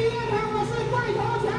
音乐台，我是光头强。